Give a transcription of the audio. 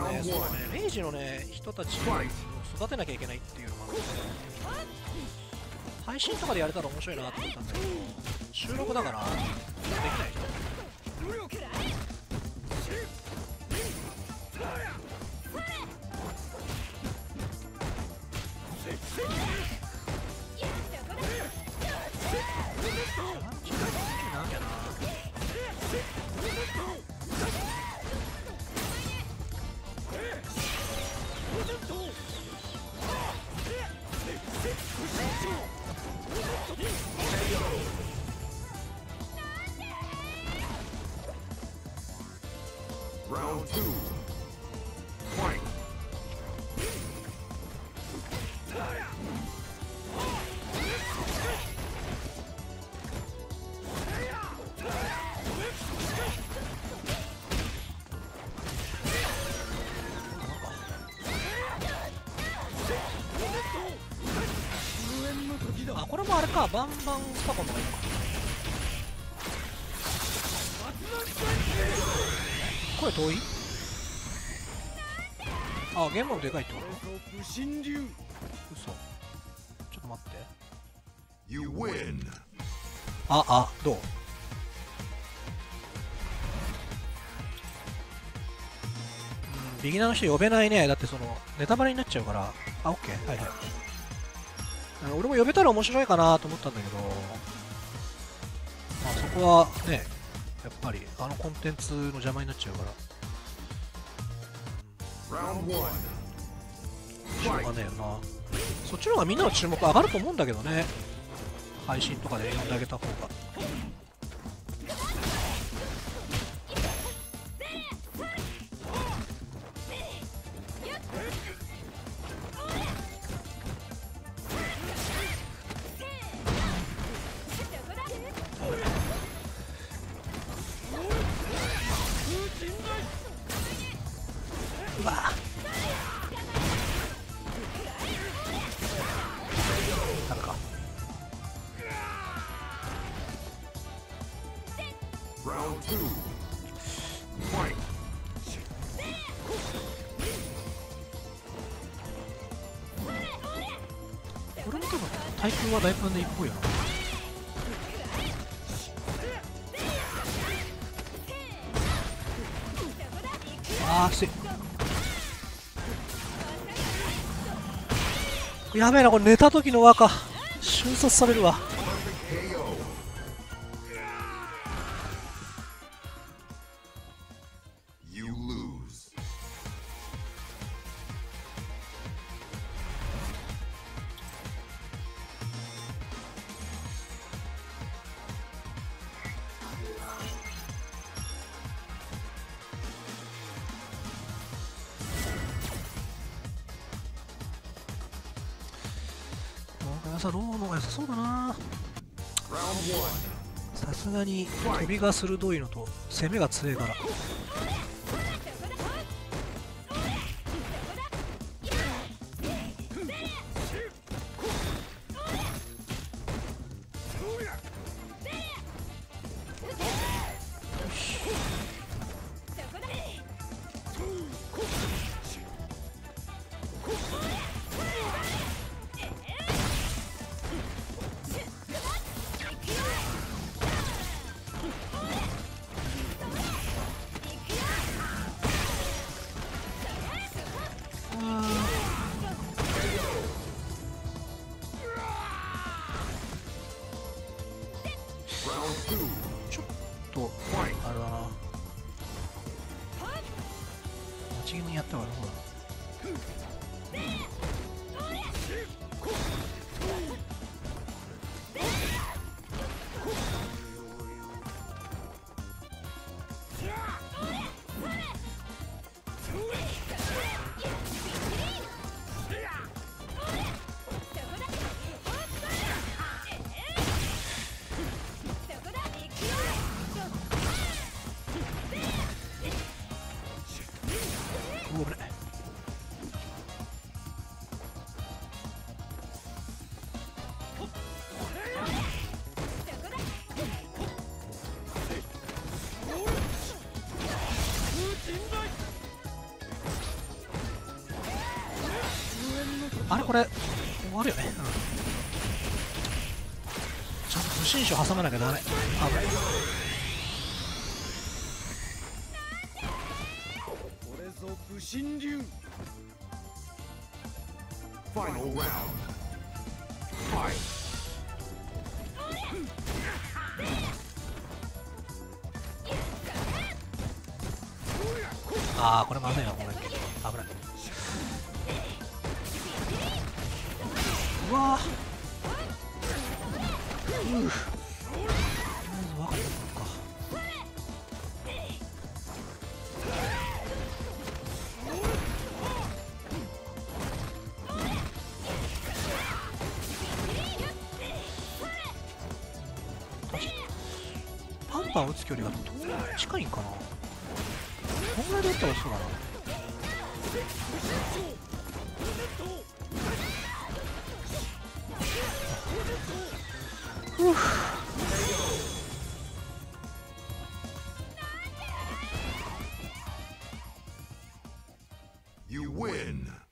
とね、そうだね、明治のね、人たちを育てなきゃいけないっていうのがあって、配信とかでやれたら面白いなと思ったんだけど、収録だから、できないじゃん。あこれもあれか。バンバンスパコンのがいいのか声遠い？あゲームもでかいってこと？嘘。ちょっと待って。You win. ああどう？うんビギナーの人呼べないね。だってそのネタバレになっちゃうから。あオッケー。はいはい。俺も呼べたら面白いかなと思ったんだけど、まあ、そこはねやっぱりあのコンテンツの邪魔になっちゃうから.しょうがねえなそっちの方がみんなの注目上がると思うんだけどね。配信とかで呼んであげた方が。これも多分対空は大パンでいいっぽいなあーきつい。やべえなこれ寝た時の輪か。瞬殺されるわ。You lose. なんか朝ローの方が良さそうだな Round one. さすがに飛びが鋭いのと攻めが強いからとあれだな。待ち気味にやったからほらあれこれ終わるよね、うん、ちゃんと不審者挟まなきゃダメ。危ない。これぞ武神流 Final round. Fight. ああこれまずいな。これ危ないうわ。うう分かったのかパンパン打つ距離が近いんかな。こんぐらいで打ったらそうだな。You win.